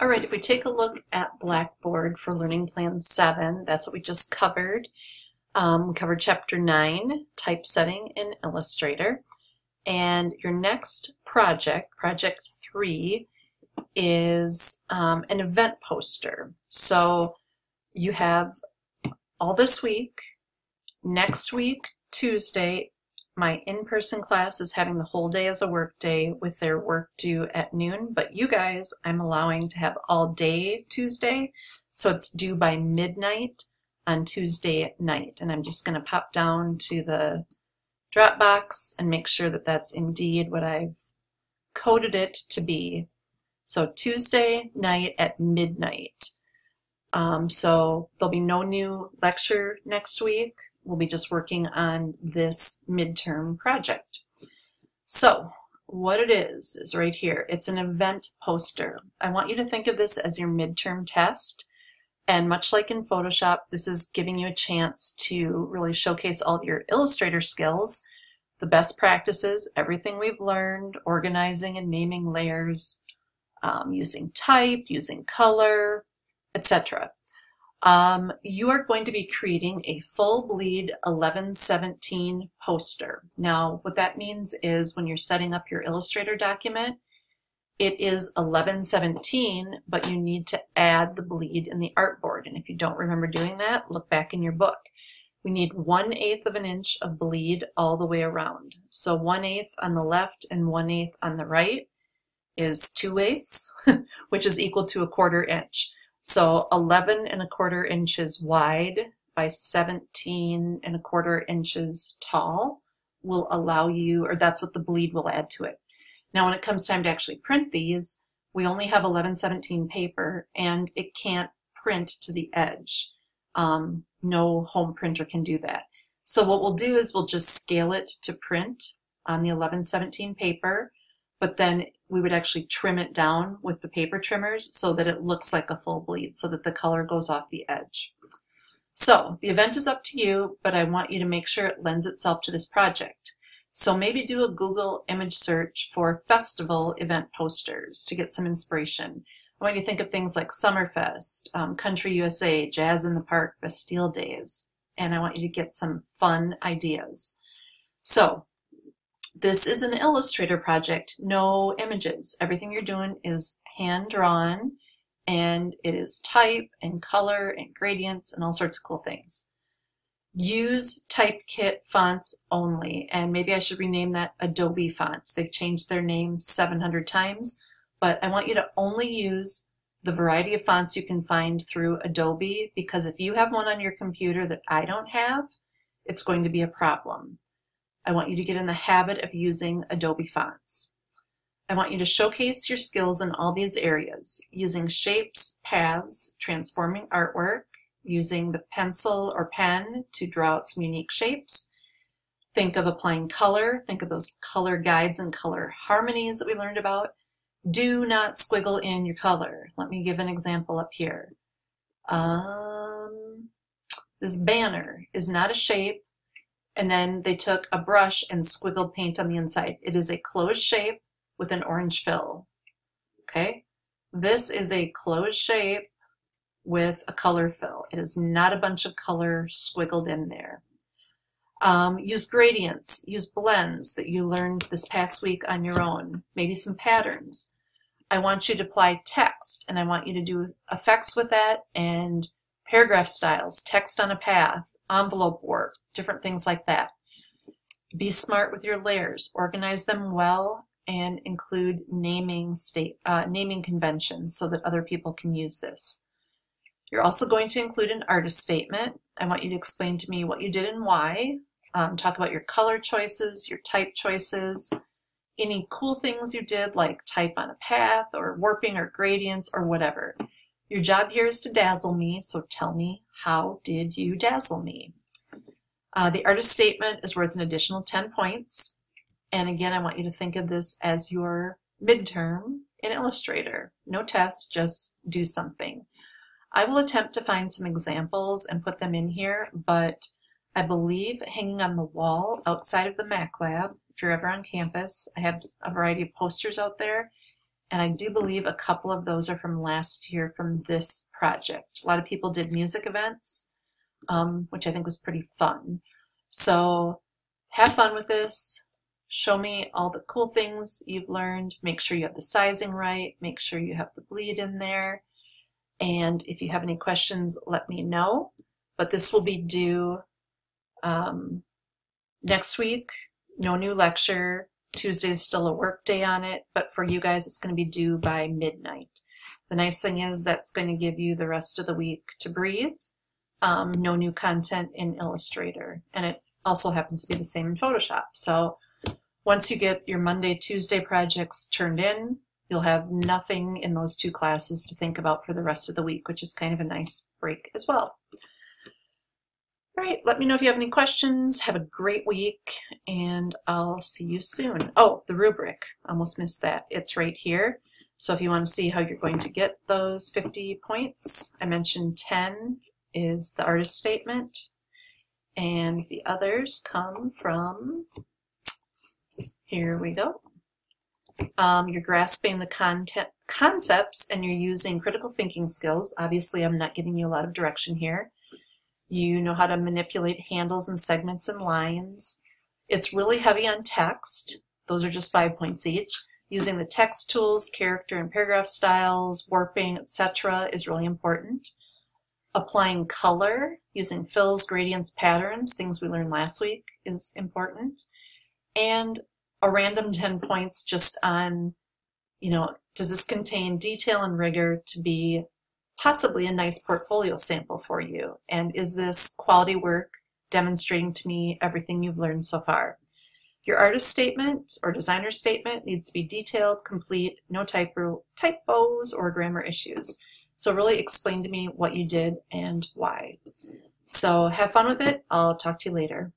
All right, if we take a look at Blackboard for Learning Plan 7, that's what we just covered. Um, we covered Chapter 9, Typesetting in Illustrator. And your next project, Project 3, is um, an event poster. So you have all this week, next week, Tuesday, my in-person class is having the whole day as a work day with their work due at noon, but you guys I'm allowing to have all day Tuesday, so it's due by midnight on Tuesday night. And I'm just going to pop down to the Dropbox and make sure that that's indeed what I've coded it to be. So Tuesday night at midnight. Um, so there'll be no new lecture next week. We'll be just working on this midterm project. So what it is, is right here. It's an event poster. I want you to think of this as your midterm test. And much like in Photoshop, this is giving you a chance to really showcase all of your Illustrator skills, the best practices, everything we've learned, organizing and naming layers, um, using type, using color, etc um, you are going to be creating a full bleed 1117 poster. Now, what that means is when you're setting up your Illustrator document, it is 1117, but you need to add the bleed in the artboard. And if you don't remember doing that, look back in your book. We need 1 eighth of an inch of bleed all the way around. So 1 eighth on the left and 1 eighth on the right is 2 eighths, which is equal to a quarter inch. So 11 and a quarter inches wide by 17 and a quarter inches tall will allow you, or that's what the bleed will add to it. Now when it comes time to actually print these, we only have 1117 paper and it can't print to the edge. Um, no home printer can do that. So what we'll do is we'll just scale it to print on the 1117 paper but then we would actually trim it down with the paper trimmers so that it looks like a full bleed so that the color goes off the edge. So the event is up to you, but I want you to make sure it lends itself to this project. So maybe do a Google image search for festival event posters to get some inspiration. I want you to think of things like Summerfest, um, Country USA, Jazz in the Park, Bastille Days, and I want you to get some fun ideas. So this is an Illustrator project, no images. Everything you're doing is hand-drawn, and it is type and color and gradients and all sorts of cool things. Use Typekit fonts only, and maybe I should rename that Adobe fonts. They've changed their name 700 times, but I want you to only use the variety of fonts you can find through Adobe, because if you have one on your computer that I don't have, it's going to be a problem. I want you to get in the habit of using Adobe fonts. I want you to showcase your skills in all these areas, using shapes, paths, transforming artwork, using the pencil or pen to draw out some unique shapes. Think of applying color. Think of those color guides and color harmonies that we learned about. Do not squiggle in your color. Let me give an example up here. Um, this banner is not a shape and then they took a brush and squiggled paint on the inside. It is a closed shape with an orange fill. Okay, this is a closed shape with a color fill. It is not a bunch of color squiggled in there. Um, use gradients, use blends that you learned this past week on your own, maybe some patterns. I want you to apply text and I want you to do effects with that and paragraph styles, text on a path, envelope work, different things like that. Be smart with your layers, organize them well, and include naming state uh, naming conventions so that other people can use this. You're also going to include an artist statement. I want you to explain to me what you did and why. Um, talk about your color choices, your type choices, any cool things you did like type on a path or warping or gradients or whatever. Your job here is to dazzle me, so tell me, how did you dazzle me? Uh, the artist statement is worth an additional 10 points. And again, I want you to think of this as your midterm in Illustrator. No test, just do something. I will attempt to find some examples and put them in here, but I believe hanging on the wall outside of the Mac lab, if you're ever on campus, I have a variety of posters out there, And I do believe a couple of those are from last year from this project. A lot of people did music events, um, which I think was pretty fun. So have fun with this. Show me all the cool things you've learned. Make sure you have the sizing right. Make sure you have the bleed in there. And if you have any questions, let me know. But this will be due um, next week. No new lecture. Tuesday is still a work day on it, but for you guys, it's going to be due by midnight. The nice thing is that's going to give you the rest of the week to breathe. Um, no new content in Illustrator. And it also happens to be the same in Photoshop. So once you get your Monday, Tuesday projects turned in, you'll have nothing in those two classes to think about for the rest of the week, which is kind of a nice break as well. All right, let me know if you have any questions. Have a great week, and I'll see you soon. Oh, the rubric. Almost missed that. It's right here. So if you want to see how you're going to get those 50 points, I mentioned 10 is the artist statement, and the others come from, here we go. Um, you're grasping the content concepts and you're using critical thinking skills. Obviously, I'm not giving you a lot of direction here. You know how to manipulate handles and segments and lines. It's really heavy on text. Those are just five points each. Using the text tools, character and paragraph styles, warping, etc. is really important. Applying color, using fills, gradients, patterns, things we learned last week is important. And a random 10 points just on, you know, does this contain detail and rigor to be possibly a nice portfolio sample for you? And is this quality work demonstrating to me everything you've learned so far? Your artist statement or designer statement needs to be detailed, complete, no typo, typos or grammar issues. So really explain to me what you did and why. So have fun with it. I'll talk to you later.